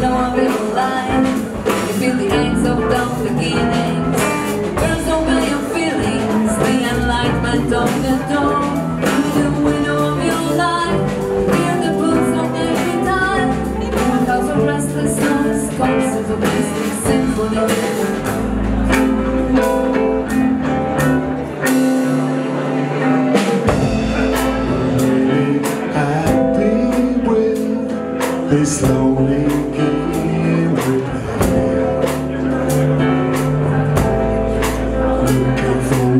no one will lie You feel the aches of dumb beginnings Burns over your feelings The enlightenment of the dawn Through the window of your life the pulse of every time A thousand restless songs symphony. Slowly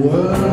words